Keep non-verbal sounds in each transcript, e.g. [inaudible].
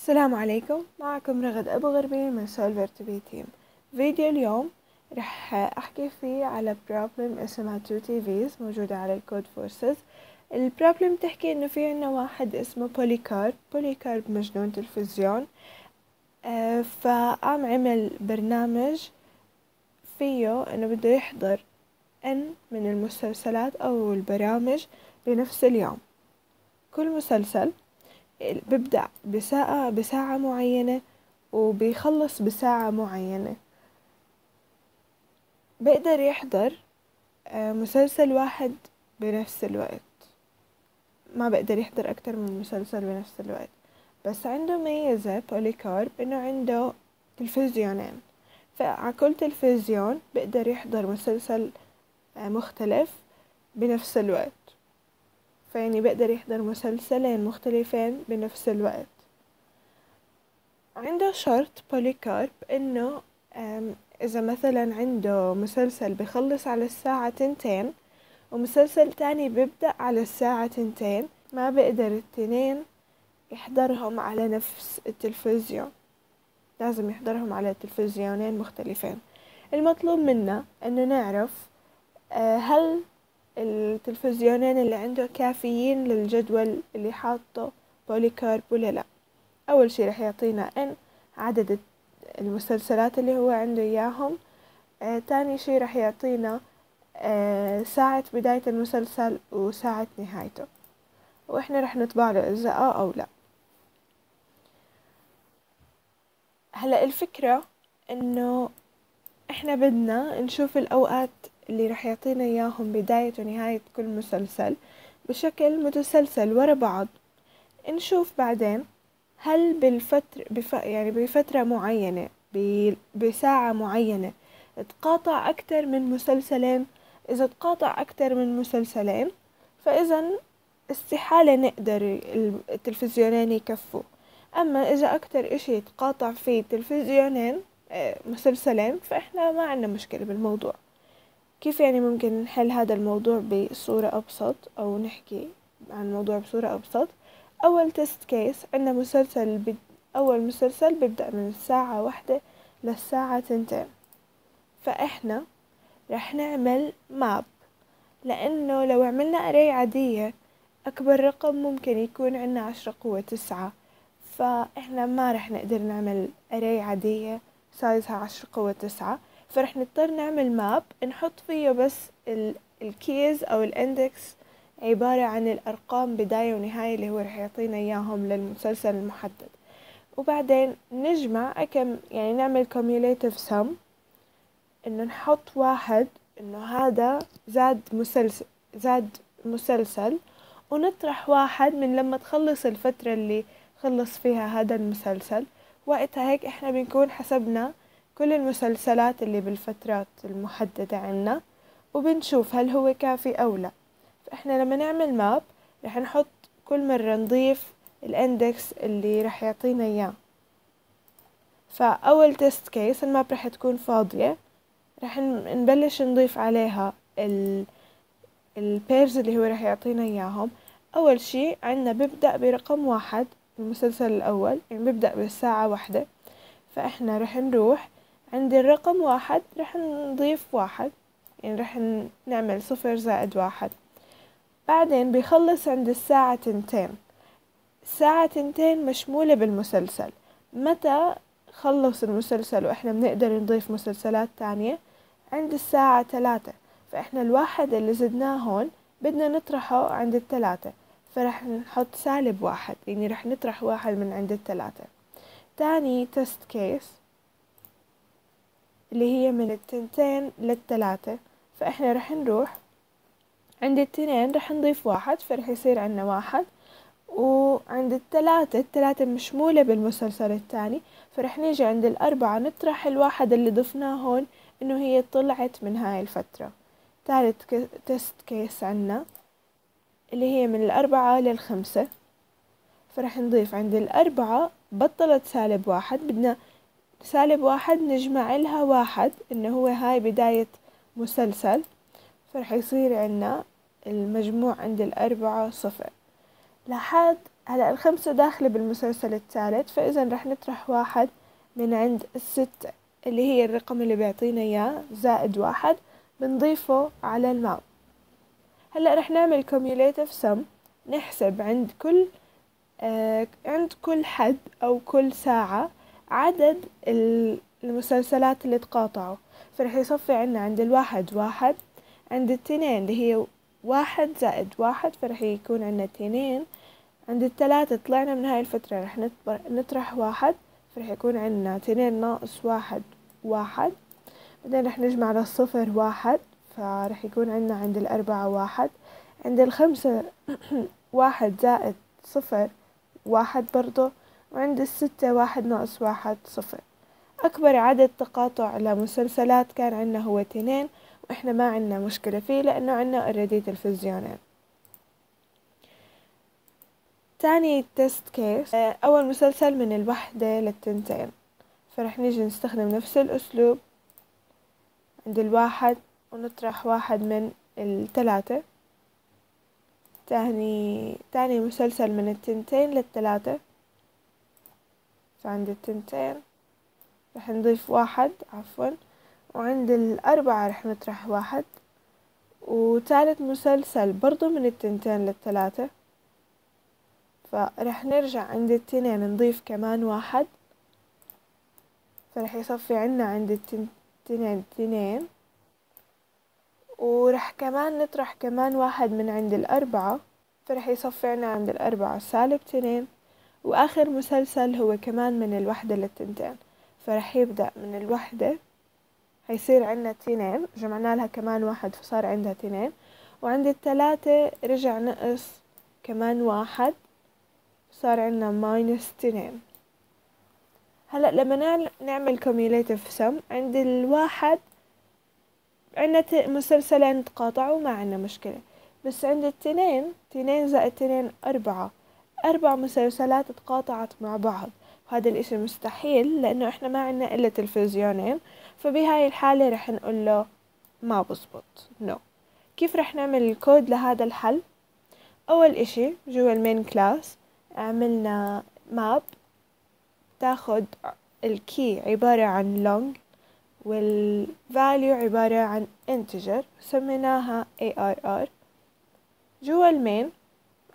السلام عليكم. معكم رغد أبو غربي من solver to be team فيديو اليوم رح أحكي فيه على problem اسمها Two TVs موجودة على الكود فورسز ال problem تحكي إنه في عنا واحد اسمه بوليكارب بوليكارب مجنون تلفزيون. آه فقام عمل برنامج فيه إنه بده يحضر إن من المسلسلات أو البرامج بنفس اليوم. كل مسلسل ببدأ بساعة بساعة معينة وبيخلص بساعة معينة. بقدر يحضر مسلسل واحد بنفس الوقت. ما بقدر يحضر أكتر من مسلسل بنفس الوقت. بس عنده ميزة بوليكارب إنه عنده تلفزيونين. فعلى كل تلفزيون بقدر يحضر مسلسل مختلف بنفس الوقت. فيعني بقدر يحضر مسلسلين مختلفين بنفس الوقت. عنده شرط بوليكارب إنه إذا مثلا عنده مسلسل بخلص على الساعة تنتين ومسلسل تاني بيبدأ على الساعة تنتين ما بقدر التنين يحضرهم على نفس التلفزيون. لازم يحضرهم على تلفزيونين مختلفين. المطلوب منا إنه نعرف هل التلفزيونين اللي عنده كافيين للجدول اللي حاطه بوليكارب ولا لا أول شي رح يعطينا إن عدد المسلسلات اللي هو عنده إياهم. آه تاني شي رح يعطينا آه ساعة بداية المسلسل وساعة نهايته. وإحنا رح نطبع له آه أو لا. هلا الفكرة إنه إحنا بدنا نشوف الأوقات اللي رح يعطينا إياهم بداية ونهاية كل مسلسل. بشكل متسلسل ورا بعض. نشوف بعدين هل بالفترة بف... يعني بفترة معينة ب... بساعة معينة تقاطع أكتر من مسلسلين. إذا تقاطع أكتر من مسلسلين فإذا استحالة نقدر التلفزيونين يكفوا. أما إذا أكتر إشي تقاطع فيه تلفزيونين مسلسلين فإحنا ما عنا مشكلة بالموضوع. كيف يعني ممكن نحل هذا الموضوع بصورة أبسط أو نحكي عن الموضوع بصورة أبسط؟ أول تست كيس عندنا مسلسل بد... أول مسلسل بيبدأ من الساعة واحدة للساعة تنتين. فإحنا رح نعمل ماب لأنه لو عملنا array عادية أكبر رقم ممكن يكون عنا عشرة قوة تسعة. فإحنا ما رح نقدر نعمل array عادية size ها عشرة قوة تسعة. فرح نضطر نعمل map نحط فيه بس ال keys أو ال index عبارة عن الأرقام بداية ونهاية اللي هو رح يعطينا إياهم للمسلسل المحدد. وبعدين نجمع كم يعني نعمل cumulative sum إنه نحط واحد إنه هذا زاد مسلسل زاد مسلسل ونطرح واحد من لما تخلص الفترة اللي خلص فيها هذا المسلسل. وقتها هيك إحنا بنكون حسبنا كل المسلسلات اللي بالفترات المحددة عنا وبنشوف هل هو كافي أو لا. فإحنا لما نعمل ماب رح نحط كل مرة نضيف الإندكس اللي رح يعطينا إياه. فأول test case ال map رح تكون فاضية. رح نبلش نضيف عليها ال pairs اللي هو رح يعطينا إياهم. أول شي عنا ببدأ برقم واحد المسلسل الأول يعني ببدأ بالساعة واحدة. فإحنا رح نروح عند الرقم واحد رح نضيف واحد. يعني رح نعمل صفر زائد واحد. بعدين بيخلص عند الساعة تنتين. الساعة تنتين مشمولة بالمسلسل. متى خلص المسلسل وإحنا بنقدر نضيف مسلسلات تانية؟ عند الساعة تلاتة. فإحنا الواحد اللي زدناه هون بدنا نطرحه عند التلاتة. فرح نحط سالب واحد. يعني رح نطرح واحد من عند التلاتة. تاني تست كيس اللي هي من التنتين للتلاتة. فإحنا رح نروح عند التنين رح نضيف واحد فرح يصير عنا واحد. وعند التلاتة التلاتة مشمولة بالمسلسل التاني فرح نيجي عند الأربعة نطرح الواحد اللي ضفناه هون إنه هي طلعت من هاي الفترة. تالت تست كيس عنا اللي هي من الأربعة للخمسة. فرح نضيف عند الأربعة بطلت سالب واحد. بدنا سالب واحد نجمع لها واحد إنه هو هاي بداية مسلسل. فرح يصير عنا المجموع عند الأربعة صفر. لحد هلا الخمسة داخلة بالمسلسل الثالث فإذا رح نطرح واحد من عند الستة اللي هي الرقم اللي بيعطينا إياه زائد واحد بنضيفه على الماب هلا رح نعمل cumulative sum نحسب عند كل آه عند كل حد أو كل ساعة عدد المسلسلات اللي تقاطعوا. فرح يصفي عنا عند الواحد واحد عند التنين اللي هي واحد زائد واحد فرح يكون عنا تنين عند الثلاثة طلعنا من هاي الفترة رح نطرح واحد فرح يكون عنا تنين ناقص واحد واحد. بعدين رح نجمع للصفر واحد فرح يكون عنا عند الأربعة واحد. عند الخمسة [clears throat] واحد زائد صفر واحد برضو وعند الستة واحد ناقص واحد صفر. أكبر عدد تقاطع لمسلسلات كان عنا هو تنين وإحنا ما عنا مشكلة فيه لأنه عنا already تلفزيونين. تاني test case أول مسلسل من الوحدة للتنتين. فرح نيجي نستخدم نفس الأسلوب. عند الواحد ونطرح واحد من الثلاثة. تاني تاني مسلسل من التنتين للثلاثة. فعند التنتين. رح نضيف واحد عفوا. وعند الأربعة رح نطرح واحد. وثالث مسلسل برضو من التنتين للثلاثة فرح نرجع عند التنين نضيف كمان واحد. فرح يصفي عنا عند التنين تنين. ورح كمان نطرح كمان واحد من عند الأربعة. فرح يصفي عنا عند الأربعة سالب تنين. وآخر مسلسل هو كمان من الوحدة للتنتين فرح يبدأ من الوحدة. هيصير عنا تنين. جمعنا لها كمان واحد فصار عندها تنين. وعند التلاتة رجع نقص كمان واحد صار عنا minus تنين. هلأ لما نعمل cumulative sum عند الواحد عنا مسلسلين تقاطعوا ما عنا مشكلة. بس عند التنين تنين زائد تنين أربعة. أربع مسلسلات تقاطعت مع بعض. وهذا الإشي مستحيل لأنه إحنا ما عنا إلا تلفزيونين. فبهاي الحالة رح نقول له ما بزبط no no. كيف رح نعمل الكود لهذا الحل؟ أول إشي جوا ال main class عملنا map تاخد ال key عبارة عن long وال value عبارة عن integer. سميناها ARR جوا ال main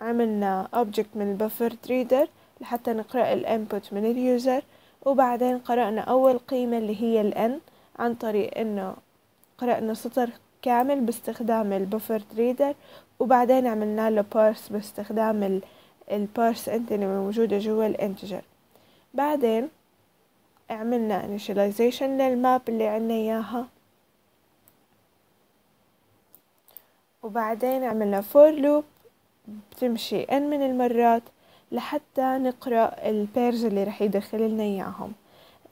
عملنا object من ال buffer reader لحتى نقرأ ال input من ال user وبعدين قرأنا أول قيمة اللي هي ال n عن طريق إنه قرأنا سطر كامل باستخدام ال buffer reader وبعدين عملنا له parse باستخدام ال parse int اللي موجودة جوا ال integer بعدين عملنا initialization لل map اللي عنا إياها. وبعدين عملنا for loop بتمشي n من المرات لحتى نقرأ ال pairs اللي رح يدخل لنا إياهم.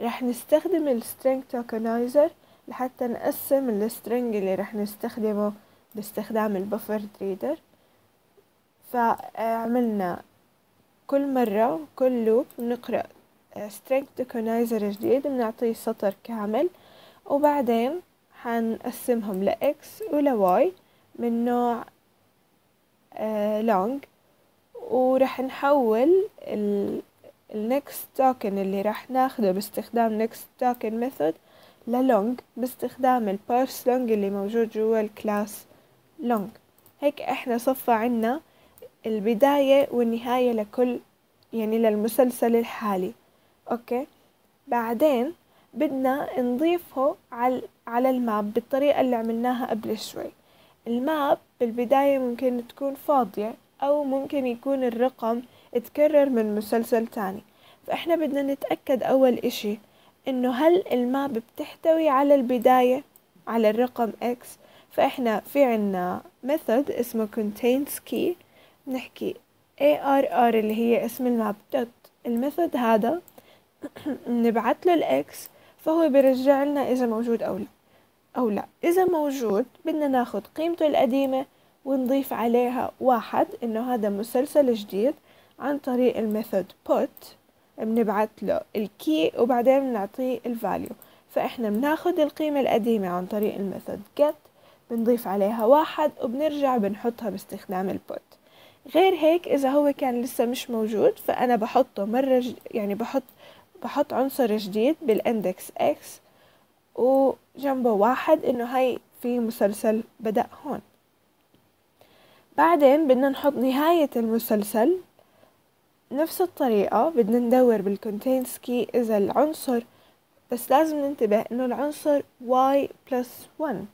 رح نستخدم ال string tokenizer لحتى نقسم ال string اللي رح نستخدمه باستخدام البفر ريدر فعملنا كل مرة كل لوب نقرأ string tokenizer جديد بنعطيه سطر كامل وبعدين حنقسمهم ل x ول y من نوع long. ورح نحول ال next token اللي راح ناخده باستخدام next token method للونج باستخدام ال parse long اللي موجود جوا ال class long هيك إحنا صفى عنا البداية والنهاية لكل يعني للمسلسل الحالي. okay؟ بعدين بدنا نضيفه على على ال map بالطريقة اللي عملناها قبل شوي. ال map بالبداية ممكن تكون فاضية أو ممكن يكون الرقم اتكرر من مسلسل تاني. فإحنا بدنا نتأكد أول إشي إنه هل ال map بتحتوي على البداية على الرقم X فإحنا في عنا method اسمه contains key. نحكي ARR اللي هي اسم ال map. dot ال method هذا [clears throat] نبعت له ال X فهو بيرجع لنا إذا موجود أو لا. أو لا. إذا موجود بدنا ناخد قيمته القديمة ونضيف عليها واحد إنه هذا مسلسل جديد عن طريق ال method put بنبعت له ال key وبعدين بنعطيه ال value فإحنا بناخد القيمة القديمة عن طريق ال method get بنضيف عليها واحد وبنرجع بنحطها باستخدام ال put غير هيك إذا هو كان لسه مش موجود فأنا بحطه مرة ج... يعني بحط بحط عنصر جديد بال index X وجنبه واحد إنه هاي في مسلسل بدأ هون. بعدين بدنا نحط نهاية المسلسل نفس الطريقة بدنا ندور بال contains key إذا العنصر بس لازم ننتبه إنه العنصر y plus 1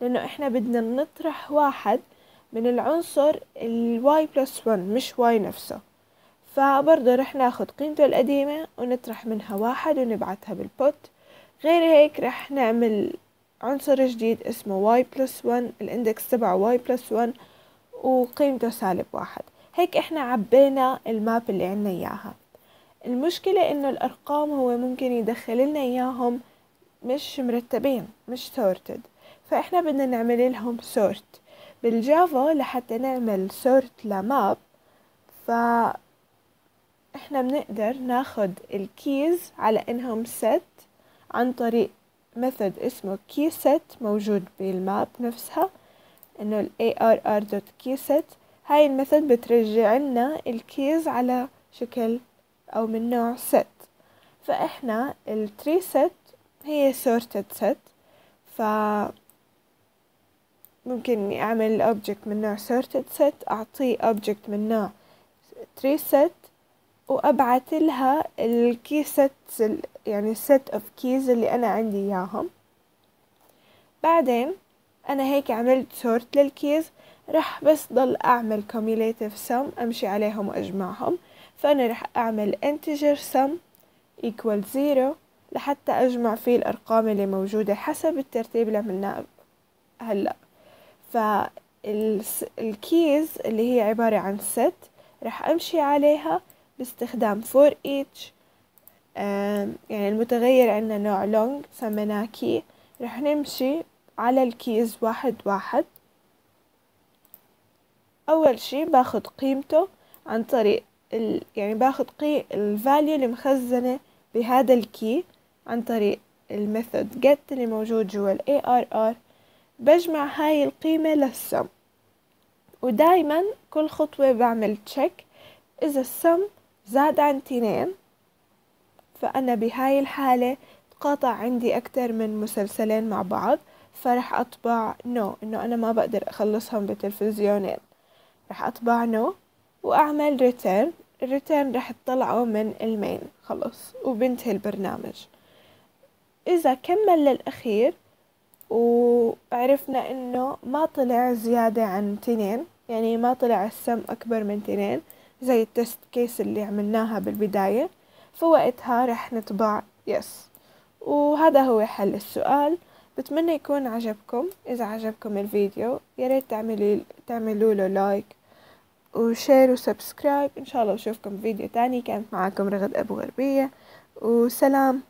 لأنه إحنا بدنا نطرح واحد من العنصر ال y plus 1 مش y نفسه. فبرضه رح ناخد قيمته القديمة ونطرح منها واحد ونبعتها بال put. غير هيك رح نعمل عنصر جديد اسمه y plus 1 ال index تبعه y plus 1 وقيمته سالب واحد. هيك إحنا عبينا ال map اللي عنا إياها. المشكلة إنه الأرقام هو ممكن يدخل لنا إياهم مش مرتبين مش sorted. فإحنا بدنا نعمل لهم sort. بال Java لحتى نعمل sort ل map ف إحنا بنقدر ناخد ال keys على إنهم set عن طريق method اسمه keyset موجود بال map نفسها إنه ال arr.keyset هاي ال method بترجع لنا ال keys على شكل أو من نوع set. فإحنا ال tree set هي sorted set ف ممكن اني أعمل object من نوع sorted set أعطيه object من نوع tree set وابعت لها الكي sets يعني set of keys اللي أنا عندي إياهم. بعدين أنا هيك عملت sort للكيز رح بس ضل أعمل cumulative sum أمشي عليهم وأجمعهم. فأنا رح أعمل integer sum equal zero لحتى أجمع فيه الأرقام اللي موجودة حسب الترتيب اللي عملناه هلأ. فالكيز اللي هي عبارة عن set رح أمشي عليها باستخدام for each يعني المتغير عندنا نوع long سميناه key رح نمشي على ال keys واحد واحد. أول شي باخد قيمته عن طريق ال... يعني باخد قي... ال value اللي مخزنة بهذا ال key عن طريق ال method. Get اللي موجود جوا ال ARR بجمع هاي القيمة للسم. ودايما كل خطوة بعمل check إذا السم زاد عن تنين فأنا بهاي الحالة تقاطع عندي أكتر من مسلسلين مع بعض فرح أطبع no. إنه أنا ما بقدر أخلصهم بتلفزيونين رح أطبع no. وأعمل return ال return رح تطلعه من ال main خلص وبنتهي البرنامج إذا كمل للأخير وعرفنا إنه ما طلع زيادة عن تنين يعني ما طلع السم أكبر من تنين زي ال test case اللي عملناها بالبداية فوقتها رح نطبع yes. وهذا هو حل السؤال. بتمنى يكون عجبكم. إذا عجبكم الفيديو ياريت تعملوا له like و share و subscribe. إن شاء الله أشوفكم فيديو تاني. كانت معاكم رغد أبو غربية. وسلام.